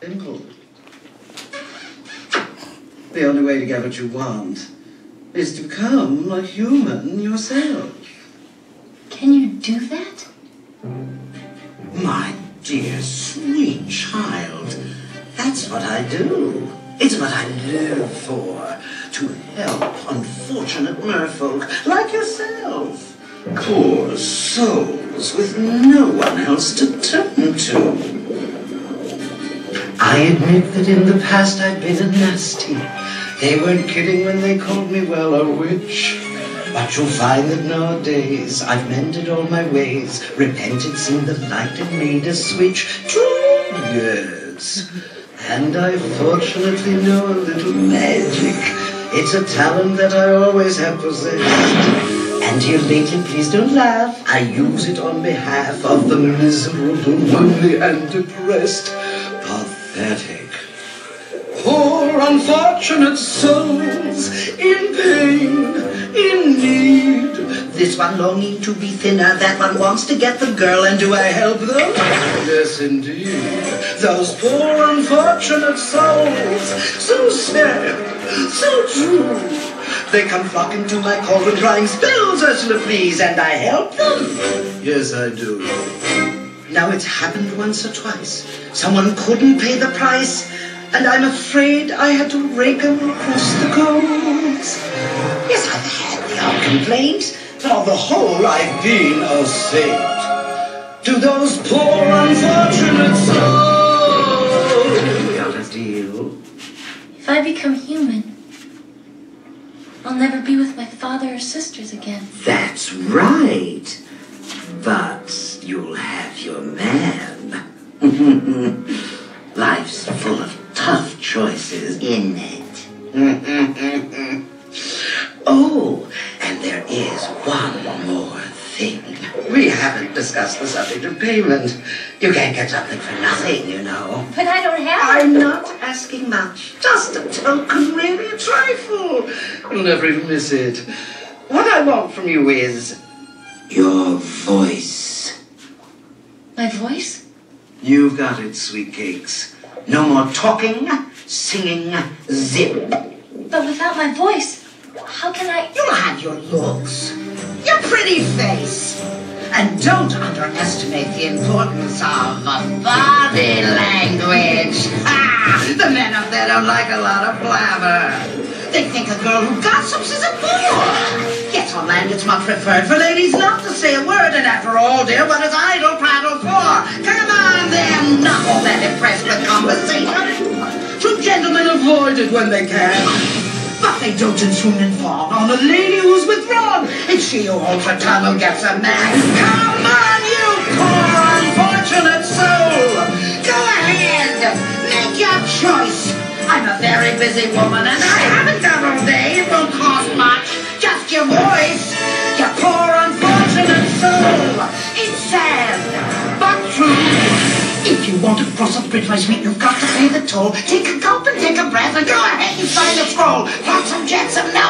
Simple. The only way to get what you want is to become a human yourself. Can you do that? My dear, sweet child, that's what I do. It's what I live for. To help unfortunate merfolk like yourself. Poor souls with no one else to turn to. I admit that in the past I've been a nasty. They weren't kidding when they called me, well, a witch. But you'll find that nowadays I've mended all my ways, repented, seen the light, and made a switch to goods. And I fortunately know a little magic. It's a talent that I always have possessed. And here lately, please don't laugh, I use it on behalf of the miserable, lonely, and depressed. Pathetic. Poor unfortunate souls in pain, in need. This one longing to be thinner, that one wants to get the girl, and do I help them? Yes, indeed. Those poor unfortunate souls, so sad, so true. They come flocking to my cauldron, crying, spills, Ursula, please, and I help them. Yes, I do. Now it's happened once or twice. Someone couldn't pay the price, and I'm afraid I had to rake 'em across the coals. Yes, I've had the odd complaint, but on the whole I've been a saint. To those poor unfortunate souls. We got a deal. If I become human, I'll never be with my father or sisters again. That's right. Choices, isn't it? oh, and there is one more thing. We haven't discussed the subject of payment. You can't get something for nothing, you know. But I don't have I'm not asking much. Just a token, really a trifle. You'll never even miss it. What I want from you is your voice. my voice. You've got it, sweet cakes. No more talking, singing, zip. But without my voice, how can I? You'll have your looks, your pretty face. And don't underestimate the importance of body language. Ah, the men up there don't like a lot of blabber. They think a girl who gossips is a bore. Yes, on land it's much preferred for ladies not to say a word, and after all, dear, what is idle prattle for? Come on, then, not all that impressed with conversation. Avoid it when they can. But they don't and soon fawn on a lady who's withdrawn. It's she who holds tongue who gets a man. Come on, you poor unfortunate soul. Go ahead, make your choice. I'm a very busy woman If you want to cross a bridge, my sweet, you've got to pay the toll. Take a gulp and take a breath and go ahead and sign the scroll. Flotsam jetsam, now I've got her